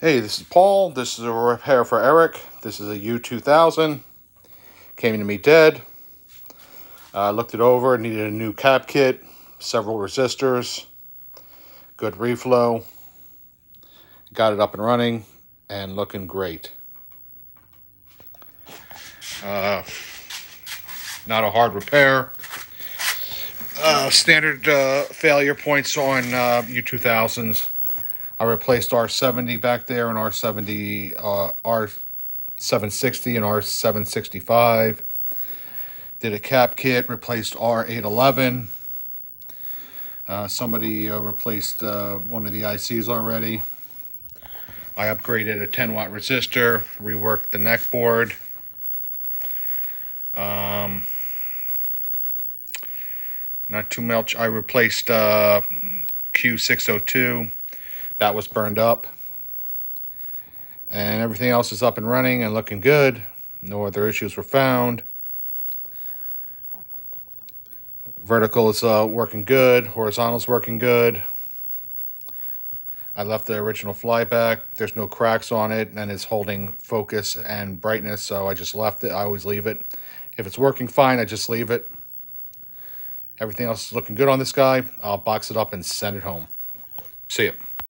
Hey, this is Paul. This is a repair for Erik. This is a U2000. Came to me dead. I uh, looked it over, needed a new cap kit, several resistors, good reflow. Got it up and running and looking great. Uh, not a hard repair. Uh, standard uh, failure points on uh, U2000s. I replaced R70 back there and R70, uh, R760 and R765. Did a cap kit, replaced R811. Uh, somebody uh, replaced uh, one of the ICs already. I upgraded a 10 watt resistor, reworked the neck board. Um, not too much. I replaced uh, Q602. That was burned up. And everything else is up and running and looking good. No other issues were found. Vertical is uh, working good. Horizontal is working good. I left the original flyback. There's no cracks on it, and it's holding focus and brightness, so I just left it. I always leave it. If it's working fine, I just leave it. Everything else is looking good on this guy. I'll box it up and send it home. See you.